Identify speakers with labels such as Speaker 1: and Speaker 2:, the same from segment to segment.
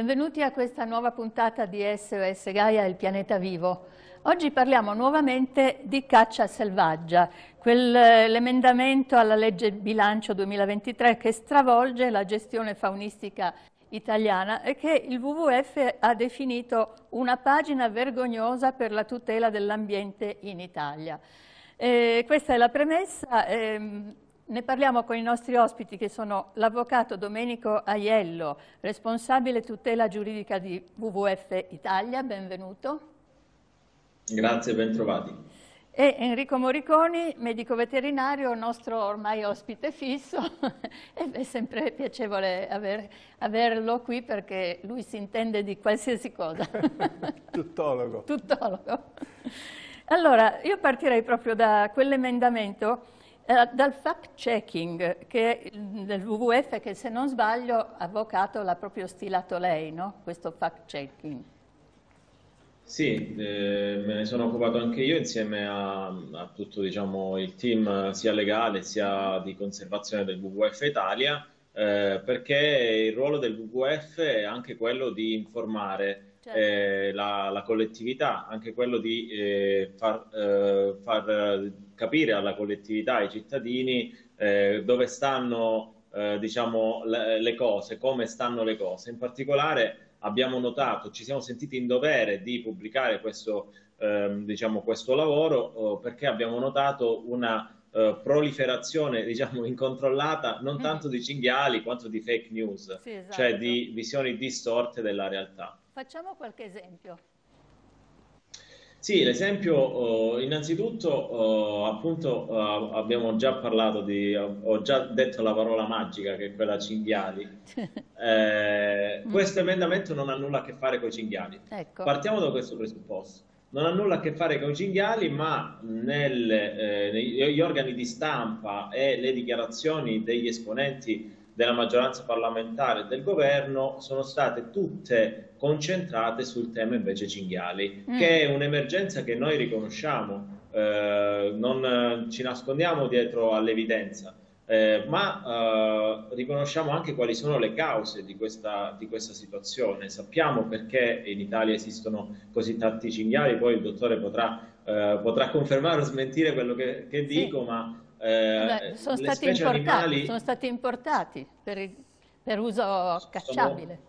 Speaker 1: Benvenuti a questa nuova puntata di SOS Gaia, il pianeta vivo. Oggi parliamo nuovamente di caccia selvaggia, quell'emendamento alla legge bilancio 2023 che stravolge la gestione faunistica italiana e che il WWF ha definito una pagina vergognosa per la tutela dell'ambiente in Italia. E questa è la premessa. Ehm, ne parliamo con i nostri ospiti che sono l'avvocato Domenico Aiello, responsabile tutela giuridica di WWF Italia, benvenuto.
Speaker 2: Grazie, ben trovati.
Speaker 1: E Enrico Moriconi, medico veterinario, nostro ormai ospite fisso, è sempre piacevole aver, averlo qui perché lui si intende di qualsiasi cosa.
Speaker 3: Tuttologo.
Speaker 1: Tuttologo. Allora, io partirei proprio da quell'emendamento eh, dal fact-checking del WWF che se non sbaglio, avvocato, l'ha proprio stilato lei, no? questo fact-checking.
Speaker 2: Sì, eh, me ne sono occupato anche io insieme a, a tutto diciamo, il team sia legale sia di conservazione del WWF Italia, eh, perché il ruolo del WWF è anche quello di informare certo. eh, la, la, collettività, anche quello di eh, far, eh, far, capire alla collettività, ai cittadini, eh, dove stanno eh, diciamo, le, le, cose, come stanno le cose. In particolare abbiamo notato, ci siamo sentiti in dovere di pubblicare questo, ehm, diciamo, questo lavoro oh, perché abbiamo notato una Uh, proliferazione diciamo incontrollata non mm. tanto di cinghiali quanto di fake news, sì, esatto. cioè di visioni distorte della realtà.
Speaker 1: Facciamo qualche esempio.
Speaker 2: Sì, l'esempio, uh, innanzitutto, uh, appunto, uh, abbiamo già parlato di, ho già detto la parola magica che è quella cinghiali. eh, mm. questo emendamento non ha nulla a che fare con i cinghiali. Ecco. Partiamo da questo presupposto. Non ha nulla a che fare con i cinghiali, ma nel, eh, negli organi di stampa e le dichiarazioni degli esponenti della maggioranza parlamentare e del governo sono state tutte concentrate sul tema invece cinghiali, mm. che è un'emergenza che noi riconosciamo, eh, non ci nascondiamo dietro all'evidenza. Eh, ma eh, riconosciamo anche quali sono le cause di questa, di questa, situazione. Sappiamo perché in Italia esistono così tanti cinghiali, poi il dottore potrà, eh, potrà confermare o smentire quello che, che dico, sì. ma
Speaker 1: eh, sono, stati importati, animali... sono, stati importati, per, per uso cacciabile. Sono...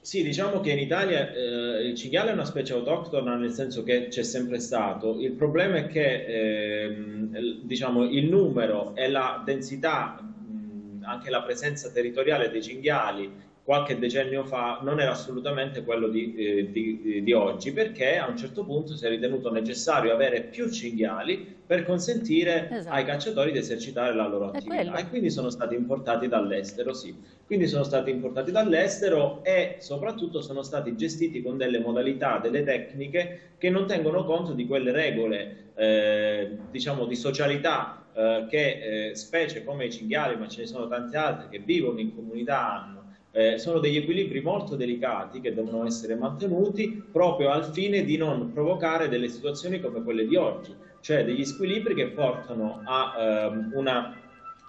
Speaker 2: Sì, diciamo che in Italia eh, il cinghiale è una specie autoctona nel senso che c'è sempre stato. Il problema è che eh, diciamo, il numero e la densità, mh, anche la presenza territoriale dei cinghiali qualche decennio fa non era assolutamente quello di, eh, di, di, oggi, perché a un certo punto si è ritenuto necessario avere più cinghiali per consentire esatto. ai cacciatori di esercitare la loro attività e quindi sono stati importati dall'estero, sì. Quindi sono stati importati dall'estero e soprattutto sono stati gestiti con delle modalità, delle tecniche che non tengono conto di quelle regole, eh, diciamo, di socialità eh, che eh, specie come i cinghiali, ma ce ne sono tante altre che vivono in comunità hanno eh, sono degli equilibri molto delicati che devono essere mantenuti proprio al fine di non provocare delle situazioni come quelle di oggi, cioè degli squilibri che portano a ehm, un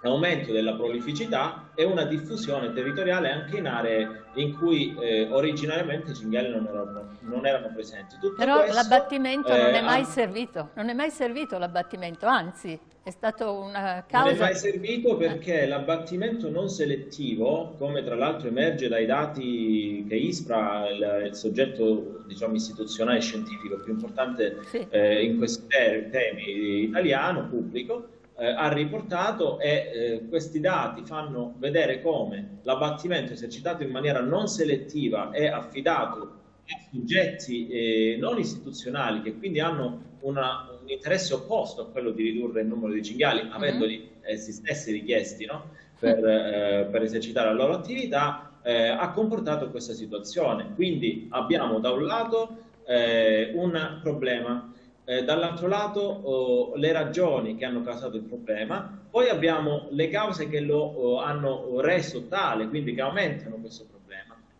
Speaker 2: aumento della prolificità e una diffusione territoriale anche in aree in cui eh, originariamente i cinghiali non erano, non erano presenti.
Speaker 1: Tutto Però l'abbattimento eh, non è mai ha... servito, non è mai servito l'abbattimento, anzi è stato una causa...
Speaker 2: Non è mai servito perché l'abbattimento non selettivo, come tra l'altro emerge dai dati che ISPRA, il, il soggetto diciamo, istituzionale e scientifico più importante sì. eh, in questi temi italiano, pubblico, eh, ha riportato e eh, questi dati fanno vedere come l'abbattimento esercitato in maniera non selettiva è affidato a soggetti eh, non istituzionali che quindi hanno una, un interesse opposto a quello di ridurre il numero di cinghiali, mm-hmm. avendoli essi stessi richiesti no? per, eh, per, esercitare la loro attività, eh, ha comportato questa situazione. Quindi abbiamo da un lato eh, un problema, eh, dall'altro lato oh, le ragioni che hanno causato il problema, poi abbiamo le cause che lo oh, hanno reso tale, quindi che aumentano questo problema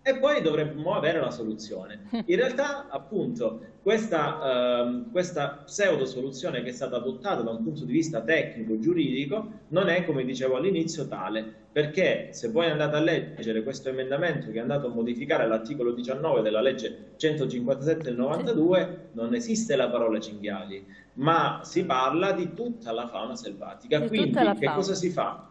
Speaker 2: e poi dovremmo avere la soluzione. In realtà, appunto, questa, uh, questa pseudo soluzione che è stata adottata da un punto di vista tecnico, giuridico, non è, come dicevo all'inizio, tale, perché se voi andate a leggere questo emendamento che è andato a modificare l'articolo 19 della legge 157 del 92, non esiste la parola cinghiali, ma si parla di tutta la fauna selvatica. Di Quindi, che cosa si fa?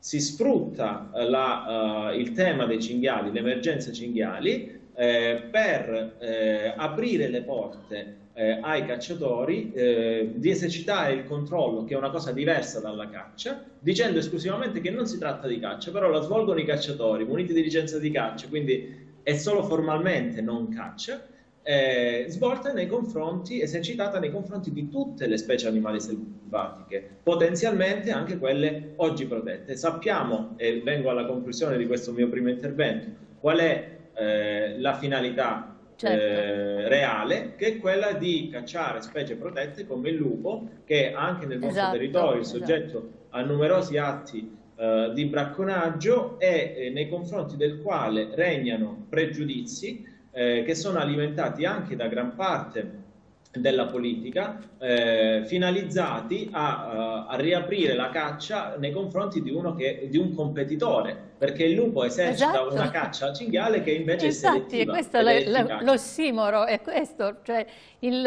Speaker 2: Si sfrutta eh, la, uh, il tema dei cinghiali, l'emergenza cinghiali, eh, per eh, aprire le porte eh, ai cacciatori, eh, di esercitare il controllo, che è una cosa diversa dalla caccia, dicendo esclusivamente che non si tratta di caccia, però la svolgono i cacciatori, muniti di licenza di caccia, quindi è solo formalmente non caccia, eh, svolta nei confronti, esercitata nei confronti di tutte le specie animali selvatiche, potenzialmente anche quelle oggi protette. Sappiamo, e vengo alla conclusione di questo mio primo intervento, qual è eh, la finalità certo. eh, reale, che è quella di cacciare specie protette come il lupo, che anche nel nostro esatto, territorio è esatto. soggetto a numerosi atti eh, di bracconaggio e eh, nei confronti del quale regnano pregiudizi eh, che sono alimentati anche da gran parte della politica, eh, finalizzati a, a, riaprire la caccia nei confronti di, uno che, di un competitore, perché il lupo esercita esatto. una caccia al cinghiale che invece
Speaker 1: Infatti,
Speaker 2: è selettiva.
Speaker 1: questo è l'ossimoro, è questo, cioè il,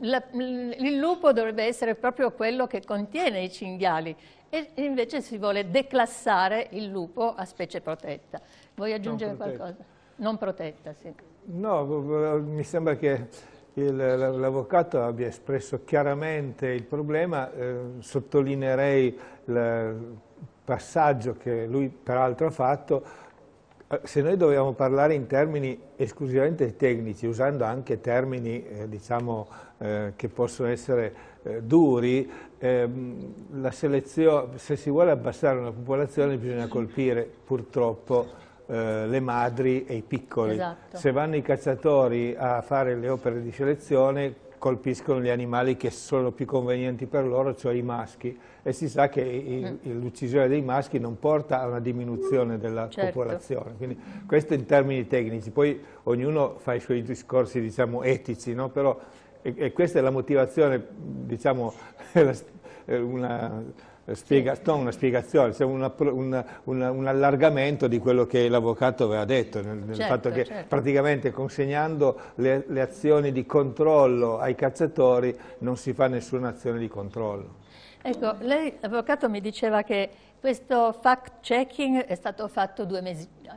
Speaker 1: la, il lupo dovrebbe essere proprio quello che contiene i cinghiali e invece si vuole declassare il lupo a specie protetta. Vuoi aggiungere qualcosa? Non protetta, sì.
Speaker 3: No, mi sembra che l'avvocato abbia espresso chiaramente il problema, eh, sottolineerei il passaggio che lui peraltro ha fatto, eh, se noi dobbiamo parlare in termini esclusivamente tecnici, usando anche termini eh, diciamo, eh, che possono essere eh, duri, ehm, se si vuole abbassare una popolazione bisogna colpire purtroppo eh, le madri e i piccoli. Esatto. Se vanno i cacciatori a fare le opere di selezione colpiscono gli animali che sono più convenienti per loro, cioè i maschi, e si sa che mm. l'uccisione dei maschi non porta a una diminuzione della certo. popolazione. Quindi questo in termini tecnici, poi ognuno fa i suoi discorsi diciamo, etici, no? Però, e, e, questa è la motivazione, diciamo, una, spiega, non una spiegazione, cioè una, una, una, un allargamento di quello che l'avvocato aveva detto, nel, nel certo, fatto che certo. praticamente consegnando le, le azioni di controllo ai cacciatori non si fa nessuna azione di controllo.
Speaker 1: Ecco, lei, avvocato, mi diceva che questo fact-checking è stato fatto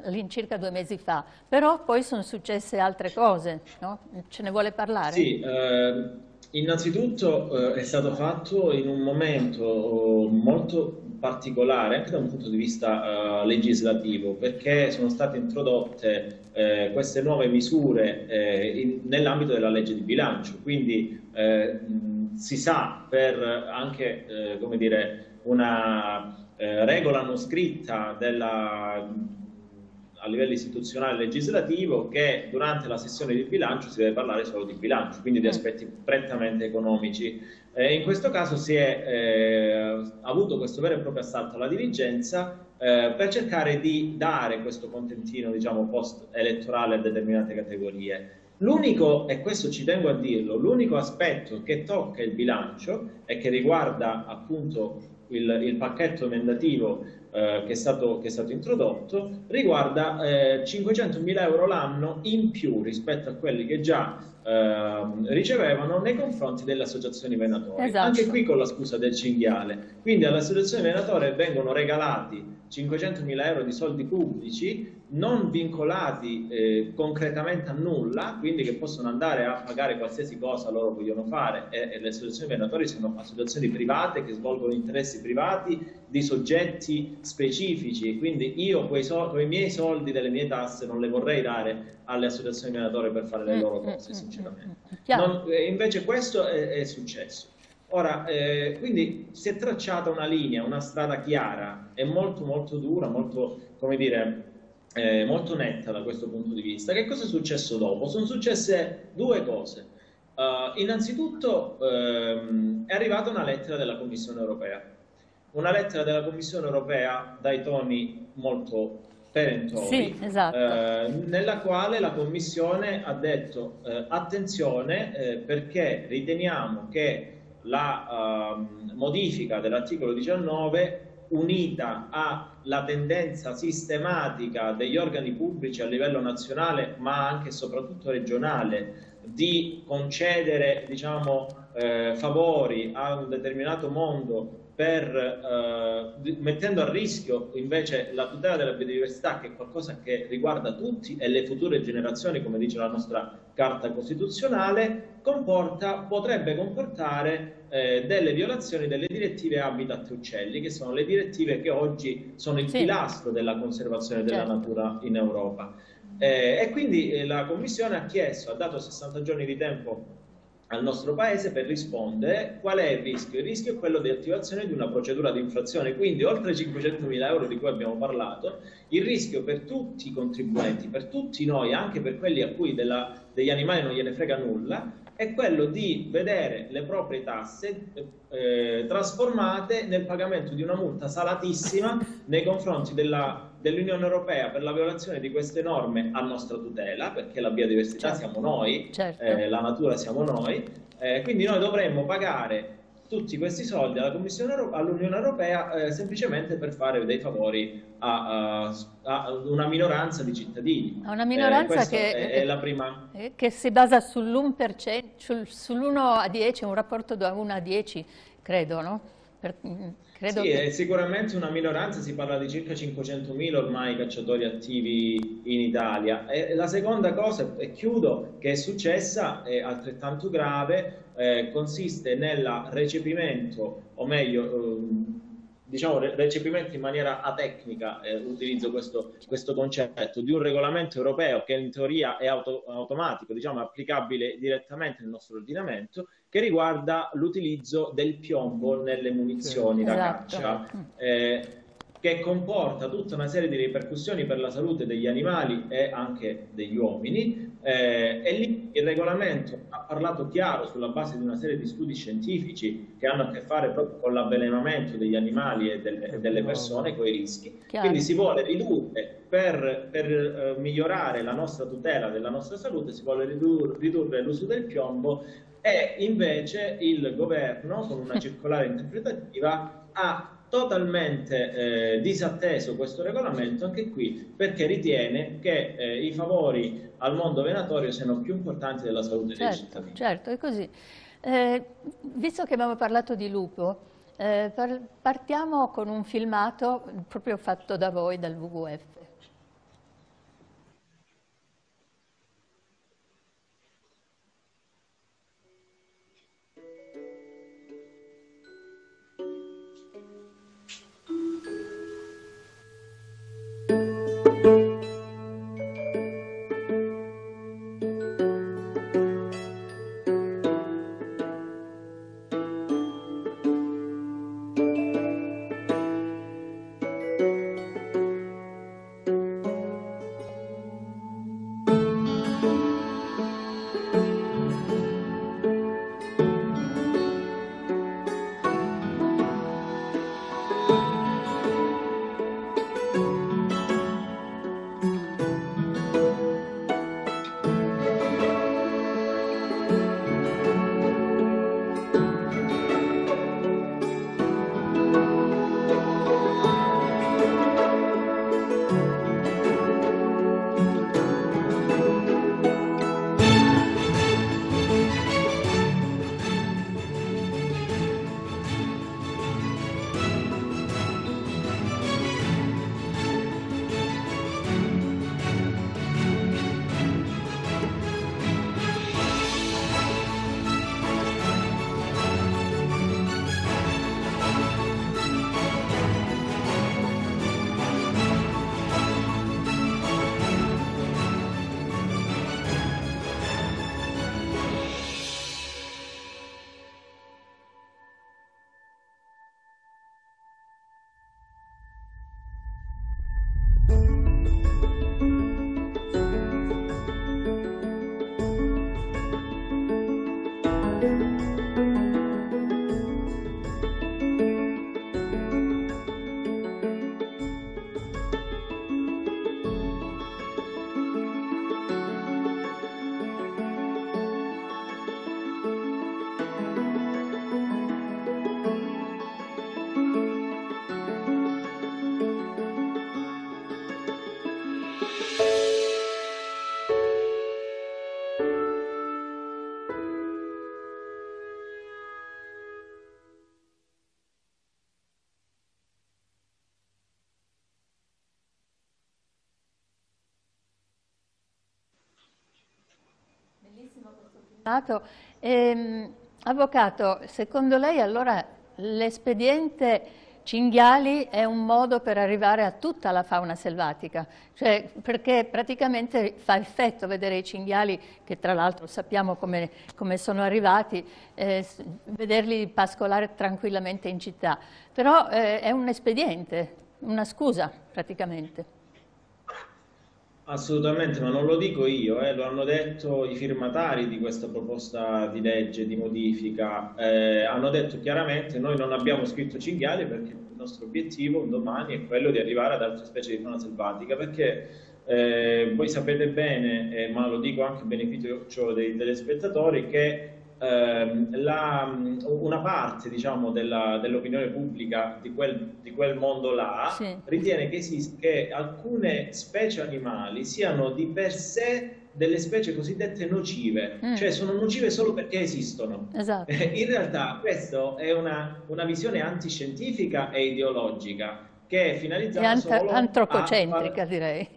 Speaker 1: all'incirca due mesi fa, però poi sono successe altre cose, no? Ce ne vuole parlare?
Speaker 2: Sì, eh, Innanzitutto eh, è stato fatto in un momento molto particolare anche da un punto di vista uh, legislativo perché sono state introdotte eh, queste nuove misure eh, nell'ambito della legge di bilancio, quindi eh, si sa per anche eh, dire, una regola non scritta della a livello istituzionale e legislativo che durante la sessione di bilancio si deve parlare solo di bilancio, quindi di mm. aspetti prettamente economici. Eh, in questo caso si è eh, avuto questo vero e proprio assalto alla dirigenza eh, per cercare di dare questo contentino diciamo, post-elettorale a determinate categorie. L'unico, e questo ci tengo a dirlo, l'unico aspetto che tocca il bilancio e che riguarda appunto il, il pacchetto emendativo eh, che, è stato, che, è stato, introdotto riguarda eh, 500.000 euro l'anno in più rispetto a quelli che già eh, ricevevano nei confronti delle associazioni venatori. Esatto. Anche qui con la scusa del cinghiale. Quindi alle associazioni venatorie vengono regalati 500.000 euro di soldi pubblici non vincolati eh, concretamente a nulla, quindi che possono andare a pagare qualsiasi cosa loro vogliono fare e, e le associazioni venatorie sono associazioni private che svolgono interessi privati di soggetti specifici, quindi io quei, so quei miei soldi delle mie tasse non le vorrei dare alle associazioni venatorie per fare le mm, loro mm, cose, mm, sinceramente. Non, eh, invece questo è, è successo. Ora, eh, quindi si è tracciata una linea, una strada chiara e molto molto dura, molto, come dire, eh, molto netta da questo punto di vista. Che cosa è successo dopo? Sono successe due cose. Uh, innanzitutto ehm, è arrivata una lettera della Commissione europea, una lettera della Commissione europea dai toni molto perentori,
Speaker 1: sì, esatto.
Speaker 2: eh, nella quale la Commissione ha detto eh, attenzione eh, perché riteniamo che la uh, modifica dell'articolo 19 unita alla tendenza sistematica degli organi pubblici a livello nazionale ma anche e soprattutto regionale di concedere diciamo, eh, favori a un determinato mondo per, eh, mettendo a rischio invece la tutela della biodiversità, che è qualcosa che riguarda tutti e le future generazioni, come dice la nostra Carta Costituzionale, comporta, potrebbe comportare eh, delle violazioni delle direttive Habitat e Uccelli, che sono le direttive che oggi sono il sì. pilastro della conservazione della certo. natura in Europa. Eh, e quindi eh, la Commissione ha chiesto, ha dato 60 giorni di tempo al nostro paese per rispondere qual è il rischio. Il rischio è quello di attivazione di una procedura di infrazione, quindi oltre ai 500 mila euro di cui abbiamo parlato, il rischio per tutti i contribuenti, per tutti noi, anche per quelli a cui della, degli animali non gliene frega nulla, è quello di vedere le proprie tasse eh, trasformate nel pagamento di una multa salatissima nei confronti della dell'Unione Europea per la violazione di queste norme a nostra tutela, perché la biodiversità certo. siamo noi, certo. eh, la natura siamo noi, eh, quindi noi dovremmo pagare tutti questi soldi alla Commissione all'Unione Europea eh, semplicemente per fare dei favori a, a, a una minoranza di cittadini.
Speaker 1: A una minoranza
Speaker 2: eh,
Speaker 1: che,
Speaker 2: è, è la prima...
Speaker 1: Eh, che si basa sull'1%, sull'1 a 10, un rapporto da 1 a 10, credo, no? Per,
Speaker 2: Credo sì, che... è sicuramente una minoranza, si parla di circa 500.000 ormai cacciatori attivi in Italia. E la seconda cosa, e chiudo, che è successa, è altrettanto grave, eh, consiste nel recepimento, o meglio, eh, diciamo, recepimento in maniera atecnica, eh, utilizzo questo, questo, concetto, di un regolamento europeo che in teoria è auto, automatico, diciamo, applicabile direttamente nel nostro ordinamento, che riguarda l'utilizzo del piombo nelle munizioni sì, da esatto. caccia. Eh, che comporta tutta una serie di ripercussioni per la salute degli animali e anche degli uomini eh, e lì il regolamento ha parlato chiaro sulla base di una serie di studi scientifici che hanno a che fare proprio con l'avvelenamento degli animali e delle, delle persone, con i rischi. Chiaro. Quindi si vuole ridurre, per, per eh, migliorare la nostra tutela della nostra salute, si vuole ridurre, ridurre l'uso del piombo e invece il governo con una circolare interpretativa ha totalmente eh, disatteso questo regolamento anche qui perché ritiene che eh, i favori al mondo venatorio siano più importanti della salute
Speaker 1: certo,
Speaker 2: dei cittadini.
Speaker 1: Certo, è così. Eh, visto che abbiamo parlato di lupo, eh, par partiamo con un filmato proprio fatto da voi, dal WWF. Eh, avvocato, secondo lei allora l'espediente cinghiali è un modo per arrivare a tutta la fauna selvatica, cioè perché praticamente fa effetto vedere i cinghiali, che tra l'altro sappiamo come, come, sono arrivati, eh, vederli pascolare tranquillamente in città, però eh, è un espediente, una scusa praticamente.
Speaker 2: Assolutamente, ma non lo dico io, eh, lo hanno detto i firmatari di questa proposta di legge di modifica, eh, hanno detto chiaramente noi non abbiamo scritto cinghiali perché il nostro obiettivo domani è quello di arrivare ad altre specie di fauna selvatica, perché eh, voi sapete bene, eh, ma lo dico anche a beneficio dei telespettatori, che ehm, la, una parte diciamo, dell'opinione pubblica di quel, di quel mondo là sì. ritiene che, esiste, che alcune specie animali siano di per sé delle specie cosiddette nocive, mm. cioè sono nocive solo perché esistono.
Speaker 1: Esatto.
Speaker 2: In realtà questa è una, una visione antiscientifica e ideologica che è finalizzata
Speaker 1: e ant-
Speaker 2: solo
Speaker 1: antropocentrica a... direi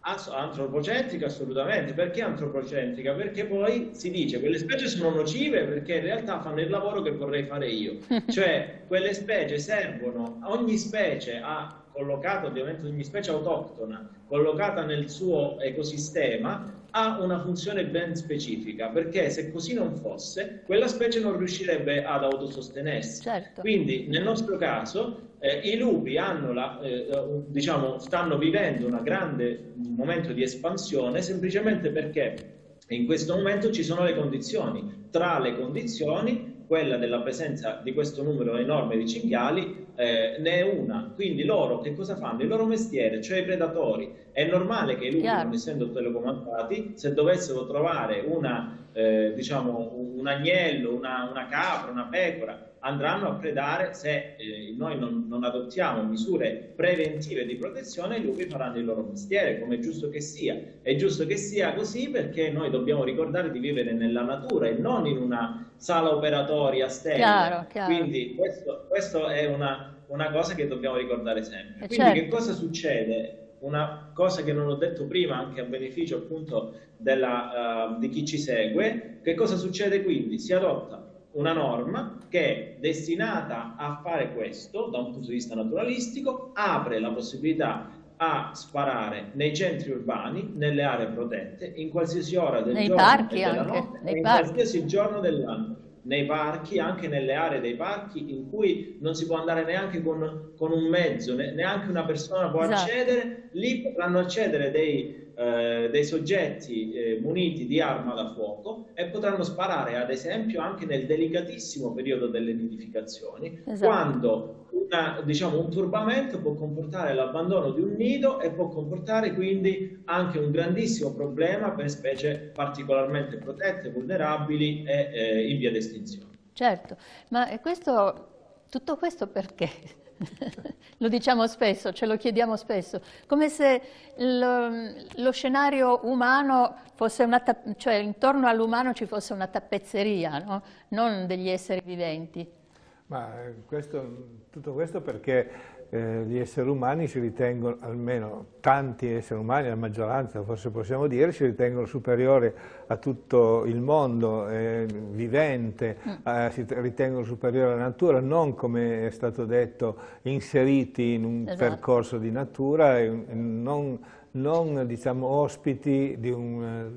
Speaker 2: antropocentrica assolutamente. Perché antropocentrica? Perché poi si dice quelle specie sono nocive perché in realtà fanno il lavoro che vorrei fare io. cioè quelle specie servono, ogni specie ha collocato ovviamente ogni specie autoctona, collocata nel suo ecosistema, ha una funzione ben specifica, perché se così non fosse, quella specie non riuscirebbe ad autosostenersi.
Speaker 1: Certo.
Speaker 2: Quindi nel nostro caso eh, I lupi la, eh, eh, diciamo, stanno vivendo un grande momento di espansione semplicemente perché in questo momento ci sono le condizioni. Tra le condizioni quella della presenza di questo numero enorme di cinghiali eh, ne è una. Quindi loro che cosa fanno? Il loro mestiere, cioè i predatori. È normale che i lupi, non essendo telecomandati, se dovessero trovare una, eh, diciamo, un agnello, una, una capra, una pecora, andranno a predare se eh, noi non, non, adottiamo misure preventive di protezione, i lupi faranno il loro mestiere, come è giusto che sia. È giusto che sia così perché noi dobbiamo ricordare di vivere nella natura e non in una sala operatoria sterile.
Speaker 1: Chiaro, chiaro.
Speaker 2: Quindi questo, questo è una, una, cosa che dobbiamo ricordare sempre. Quindi certo. che cosa succede? Una cosa che non ho detto prima, anche a beneficio appunto della, uh, di chi ci segue, che cosa succede quindi? Si adotta una norma che è destinata a fare questo da un punto di vista naturalistico, apre la possibilità a sparare nei centri urbani, nelle aree protette, in qualsiasi ora del
Speaker 1: nei
Speaker 2: giorno
Speaker 1: parchi anche,
Speaker 2: notte,
Speaker 1: nei
Speaker 2: in
Speaker 1: parchi.
Speaker 2: qualsiasi giorno dell'anno nei parchi, anche nelle aree dei parchi in cui non si può andare neanche con, con un mezzo, neanche una persona può esatto. accedere, lì potranno accedere dei eh, dei soggetti eh, muniti di arma da fuoco e potranno sparare ad esempio anche nel delicatissimo periodo delle nidificazioni esatto. quando una, diciamo, un turbamento può comportare l'abbandono di un nido e può comportare quindi anche un grandissimo problema per specie particolarmente protette, vulnerabili e eh, in via di estinzione.
Speaker 1: Certo, ma questo, tutto questo perché? lo diciamo spesso, ce lo chiediamo spesso, come se lo, lo scenario umano fosse una, cioè intorno all'umano ci fosse una tappezzeria, no? non degli esseri viventi.
Speaker 3: Ma eh, questo, tutto questo perché eh, gli esseri umani si ritengono, almeno tanti esseri umani, la maggioranza forse possiamo dire, si ritengono superiori a tutto il mondo eh, vivente, mm. eh, si ritengono superiori alla natura, non come è stato detto inseriti in un esatto. percorso di natura, non, non diciamo, ospiti di un,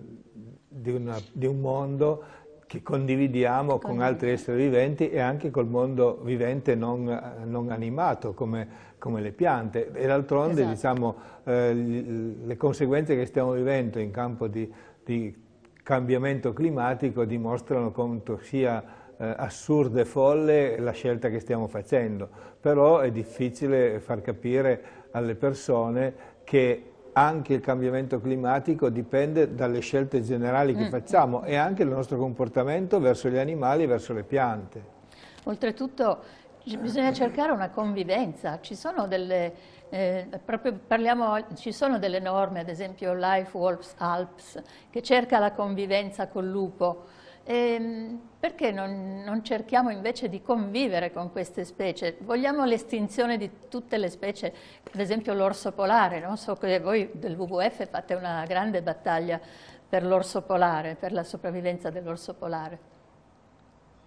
Speaker 3: di, una, di un mondo che condividiamo con altri esseri viventi e anche col mondo vivente non, non animato come, come, le piante. E d'altronde esatto. diciamo, eh, le conseguenze che stiamo vivendo in campo di, di cambiamento climatico dimostrano quanto sia eh, assurda e folle la scelta che stiamo facendo. Però è difficile far capire alle persone che anche il cambiamento climatico dipende dalle scelte generali che mm. facciamo e anche il nostro comportamento verso gli animali e verso le piante.
Speaker 1: Oltretutto bisogna cercare una convivenza, ci sono delle, eh, parliamo, ci sono delle norme, ad esempio Life Wolves Alps, che cerca la convivenza col lupo, ehm, perché non, non, cerchiamo invece di convivere con queste specie? Vogliamo l'estinzione di tutte le specie, ad esempio l'orso polare, no? so che voi del WWF fate una grande battaglia per l'orso polare, per la sopravvivenza dell'orso polare.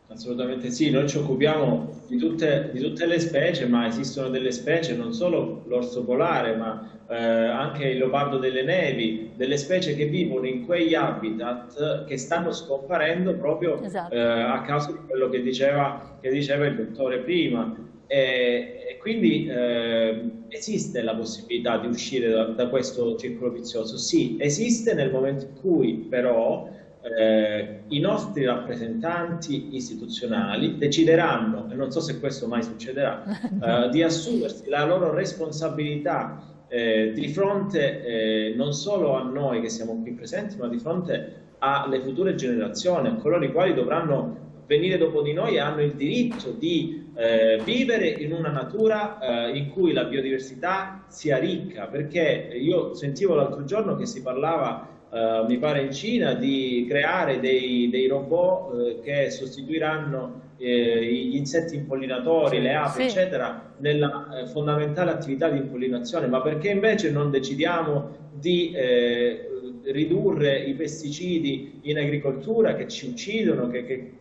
Speaker 2: Assolutamente sì, noi ci occupiamo di tutte, di tutte, le specie, ma esistono delle specie, non solo l'orso polare, ma eh, anche il leopardo delle nevi, delle specie che vivono in quegli habitat che stanno scomparendo proprio esatto. eh, a causa di quello che diceva, che diceva il dottore prima. E, e quindi eh, esiste la possibilità di uscire da, da questo circolo vizioso? Sì, esiste nel momento in cui però eh, i nostri rappresentanti istituzionali decideranno, e non so se questo mai succederà, eh, di assumersi la loro responsabilità eh, di fronte eh, non solo a noi che siamo qui presenti, ma di fronte alle future generazioni, a coloro i quali dovranno venire dopo di noi e hanno il diritto di eh, vivere in una natura eh, in cui la biodiversità sia ricca, perché io sentivo l'altro giorno che si parlava Uh, mi pare in Cina, di creare dei, dei robot uh, che sostituiranno eh, gli insetti impollinatori, sì, le api, sì. eccetera, nella eh, fondamentale attività di impollinazione, ma perché invece non decidiamo di eh, ridurre i pesticidi in agricoltura che ci uccidono, che, che,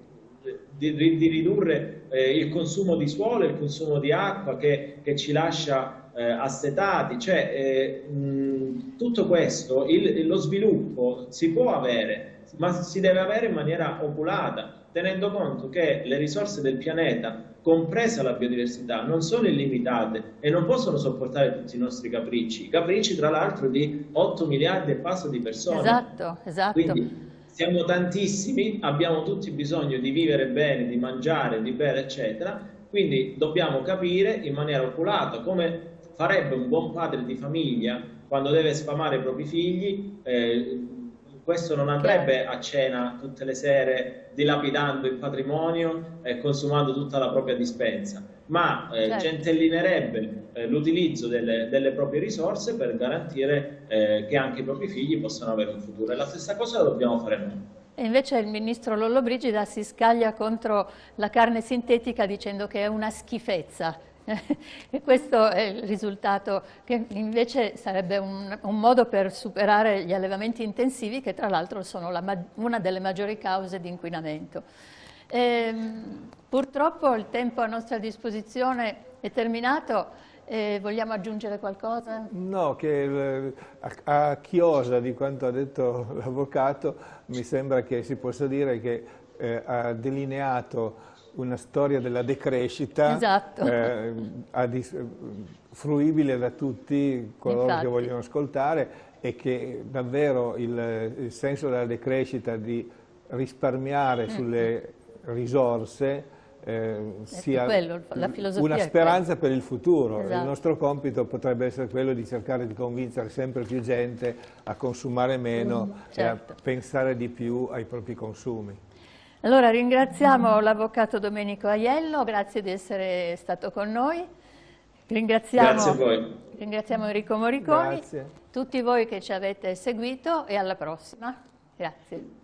Speaker 2: di, di, ridurre eh, il consumo di suolo, il consumo di acqua che, che ci lascia eh, assetati, cioè eh, mh, tutto questo, il, lo sviluppo si può avere, ma si deve avere in maniera oculata, tenendo conto che le risorse del pianeta, compresa la biodiversità, non sono illimitate e non possono sopportare tutti i nostri capricci, capricci tra l'altro di 8 miliardi e passa di persone.
Speaker 1: Esatto, esatto.
Speaker 2: Quindi, siamo tantissimi, abbiamo tutti bisogno di vivere bene, di mangiare, di bere, eccetera, quindi dobbiamo capire in maniera oculata come farebbe un buon padre di famiglia quando deve sfamare i propri figli, eh, questo non andrebbe a cena tutte le sere dilapidando il patrimonio e consumando tutta la propria dispensa, ma eh, certo. centellinerebbe eh, l'utilizzo delle, delle, proprie risorse per garantire eh, che anche i propri figli possano avere un futuro. E la stessa cosa la dobbiamo fare noi.
Speaker 1: E invece il ministro Lollobrigida si scaglia contro la carne sintetica dicendo che è una schifezza e questo è il risultato che invece sarebbe un, un modo per superare gli allevamenti intensivi che tra l'altro sono la, una delle maggiori cause di inquinamento. E, ehm, purtroppo il tempo a nostra disposizione è terminato. Eh, vogliamo aggiungere qualcosa?
Speaker 3: No, che a, a chiosa di quanto ha detto l'avvocato mi sembra che si possa dire che eh, ha delineato una storia della decrescita
Speaker 1: esatto. eh,
Speaker 3: fruibile da tutti coloro Infatti. che vogliono ascoltare e che davvero il, il senso della decrescita di risparmiare mm. sulle risorse eh, sia
Speaker 1: quello,
Speaker 3: una speranza per il futuro. Esatto. Il nostro compito potrebbe essere quello di cercare di convincere sempre più gente a consumare meno mm, certo. e a certo. pensare di più ai propri consumi.
Speaker 1: Allora ringraziamo l'Avvocato Domenico Aiello, grazie di essere stato con noi. Ringraziamo,
Speaker 2: grazie a voi.
Speaker 1: Ringraziamo Enrico Moriconi, grazie. tutti voi che ci avete seguito e alla prossima. Grazie.